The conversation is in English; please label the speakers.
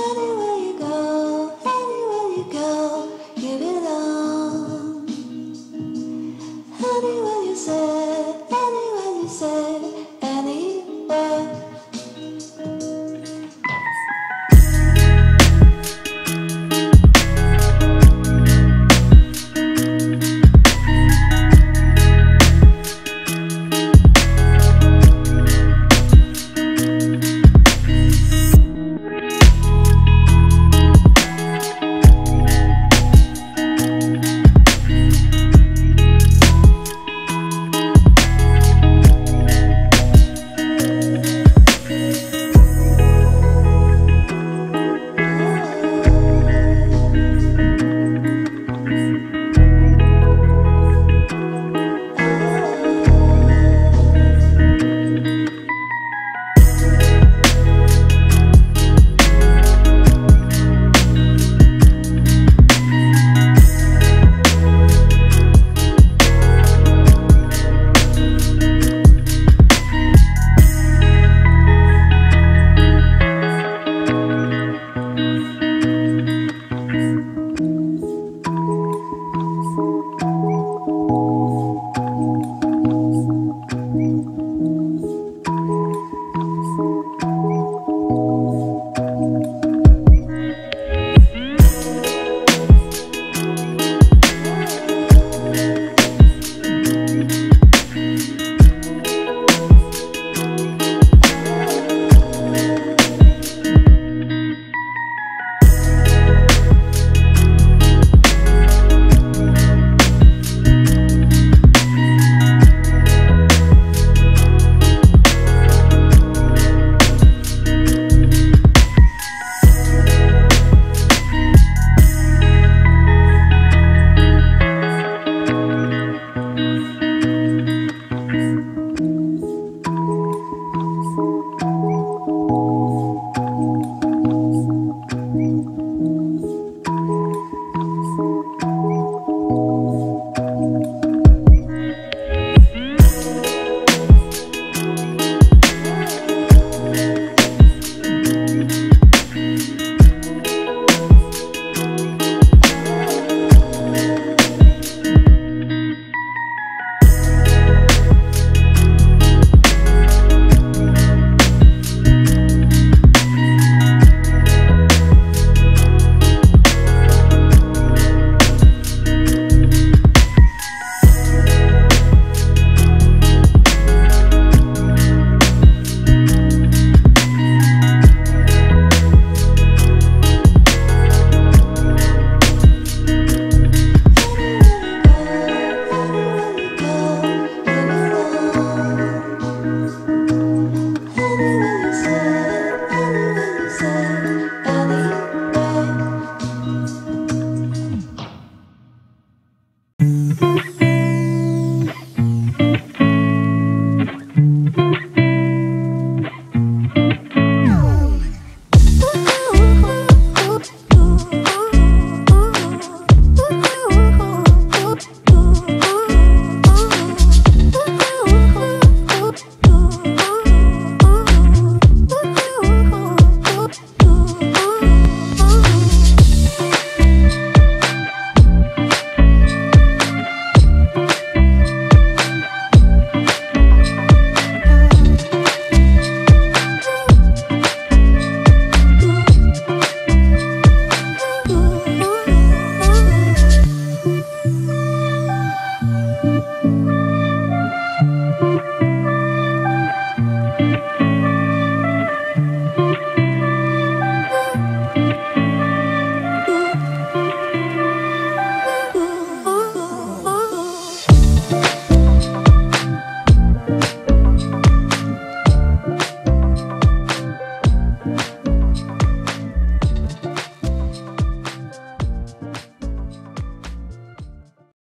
Speaker 1: And